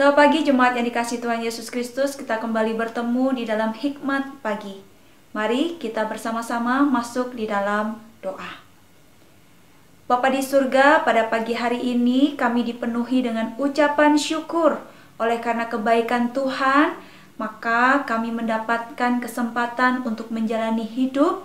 Selamat pagi jemaat yang dikasih Tuhan Yesus Kristus, kita kembali bertemu di dalam hikmat pagi. Mari kita bersama-sama masuk di dalam doa. Bapa di surga, pada pagi hari ini kami dipenuhi dengan ucapan syukur oleh karena kebaikan Tuhan, maka kami mendapatkan kesempatan untuk menjalani hidup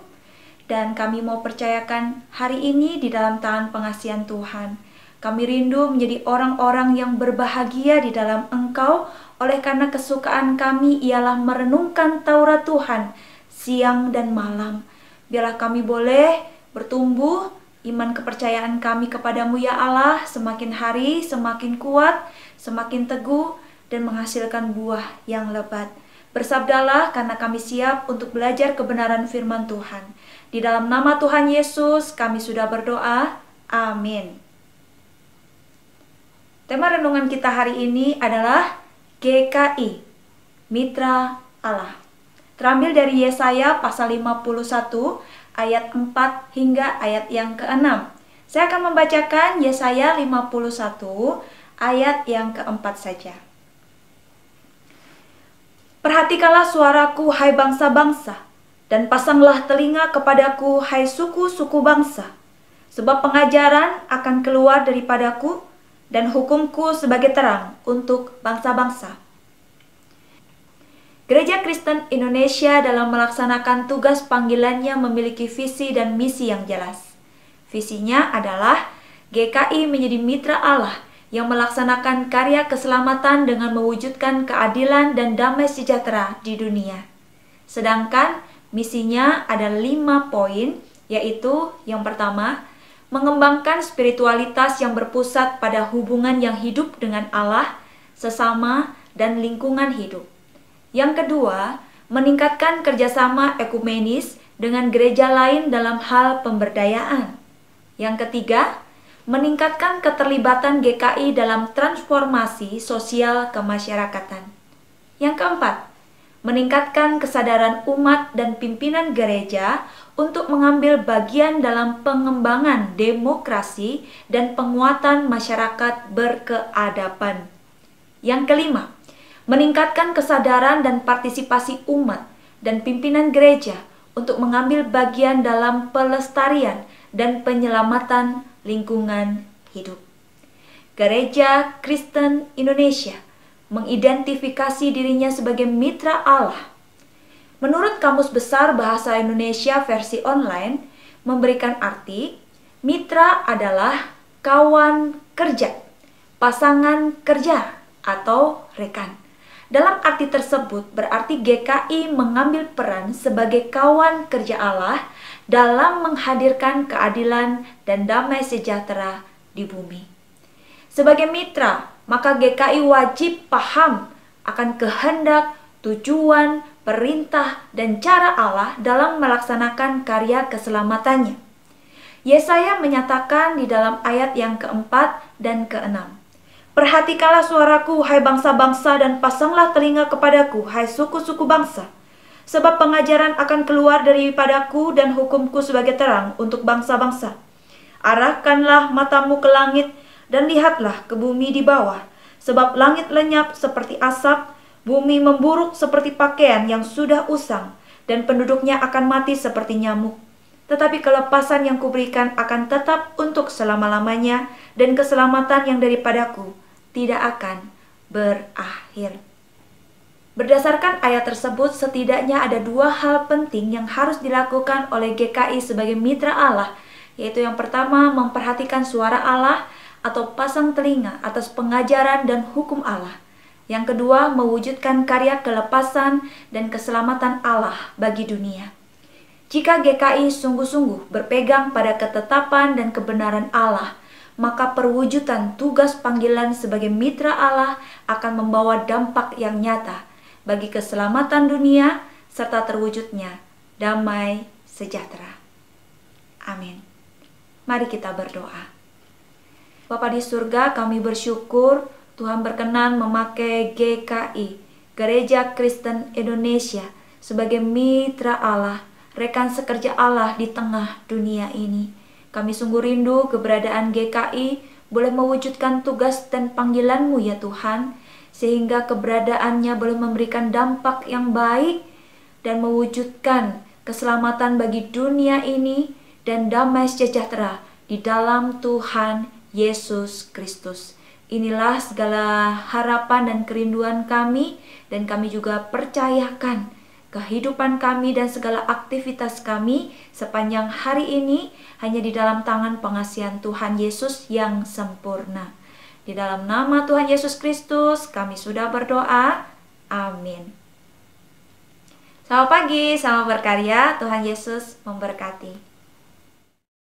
dan kami mau percayakan hari ini di dalam tangan pengasihan Tuhan. Kami rindu menjadi orang-orang yang berbahagia di dalam Engkau, oleh karena kesukaan kami ialah merenungkan Taurat Tuhan siang dan malam. Biarlah kami boleh bertumbuh, iman kepercayaan kami kepadamu ya Allah semakin hari semakin kuat, semakin teguh, dan menghasilkan buah yang lebat. Bersabdalah karena kami siap untuk belajar kebenaran firman Tuhan. Di dalam nama Tuhan Yesus kami sudah berdoa. Amin. Tema renungan kita hari ini adalah GKI, Mitra Allah. Terambil dari Yesaya pasal 51 ayat 4 hingga ayat yang ke-6. Saya akan membacakan Yesaya 51 ayat yang keempat saja. Perhatikanlah suaraku hai bangsa-bangsa dan pasanglah telinga kepadaku hai suku-suku bangsa. Sebab pengajaran akan keluar daripadaku dan hukumku sebagai terang untuk bangsa-bangsa. Gereja Kristen Indonesia dalam melaksanakan tugas panggilannya memiliki visi dan misi yang jelas. Visinya adalah GKI menjadi mitra Allah yang melaksanakan karya keselamatan dengan mewujudkan keadilan dan damai sejahtera di dunia. Sedangkan misinya ada lima poin, yaitu yang pertama, mengembangkan spiritualitas yang berpusat pada hubungan yang hidup dengan Allah, sesama, dan lingkungan hidup. Yang kedua, meningkatkan kerjasama ekumenis dengan gereja lain dalam hal pemberdayaan. Yang ketiga, meningkatkan keterlibatan GKI dalam transformasi sosial kemasyarakatan. Yang keempat, meningkatkan kesadaran umat dan pimpinan gereja untuk mengambil bagian dalam pengembangan demokrasi dan penguatan masyarakat berkeadaban. Yang kelima, meningkatkan kesadaran dan partisipasi umat dan pimpinan gereja untuk mengambil bagian dalam pelestarian dan penyelamatan lingkungan hidup. Gereja Kristen Indonesia mengidentifikasi dirinya sebagai mitra Allah. Menurut Kamus Besar Bahasa Indonesia versi online, memberikan arti mitra adalah kawan kerja, pasangan kerja, atau rekan. Dalam arti tersebut, berarti GKI mengambil peran sebagai kawan kerja Allah dalam menghadirkan keadilan dan damai sejahtera di bumi. Sebagai mitra, maka GKI wajib paham akan kehendak, tujuan, perintah, dan cara Allah dalam melaksanakan karya keselamatannya. Yesaya menyatakan di dalam ayat yang keempat dan keenam. Perhatikanlah suaraku, hai bangsa-bangsa, dan pasanglah telinga kepadaku, hai suku-suku bangsa. Sebab pengajaran akan keluar daripadaku dan hukumku sebagai terang untuk bangsa-bangsa. Arahkanlah matamu ke langit, dan lihatlah ke bumi di bawah, sebab langit lenyap seperti asap, bumi memburuk seperti pakaian yang sudah usang, dan penduduknya akan mati seperti nyamuk. Tetapi kelepasan yang kuberikan akan tetap untuk selama-lamanya, dan keselamatan yang daripadaku tidak akan berakhir. Berdasarkan ayat tersebut, setidaknya ada dua hal penting yang harus dilakukan oleh GKI sebagai mitra Allah, yaitu yang pertama memperhatikan suara Allah, atau pasang telinga atas pengajaran dan hukum Allah. Yang kedua, mewujudkan karya kelepasan dan keselamatan Allah bagi dunia. Jika GKI sungguh-sungguh berpegang pada ketetapan dan kebenaran Allah, maka perwujudan tugas panggilan sebagai mitra Allah akan membawa dampak yang nyata bagi keselamatan dunia serta terwujudnya damai sejahtera. Amin. Mari kita berdoa. Bapa di surga, kami bersyukur Tuhan berkenan memakai GKI, Gereja Kristen Indonesia, sebagai mitra Allah, rekan sekerja Allah di tengah dunia ini. Kami sungguh rindu keberadaan GKI boleh mewujudkan tugas dan panggilanmu ya Tuhan, sehingga keberadaannya boleh memberikan dampak yang baik dan mewujudkan keselamatan bagi dunia ini dan damai sejahtera di dalam Tuhan Yesus Kristus. Inilah segala harapan dan kerinduan kami dan kami juga percayakan kehidupan kami dan segala aktivitas kami sepanjang hari ini hanya di dalam tangan pengasihan Tuhan Yesus yang sempurna. Di dalam nama Tuhan Yesus Kristus kami sudah berdoa. Amin. Selamat pagi, selamat berkarya. Tuhan Yesus memberkati.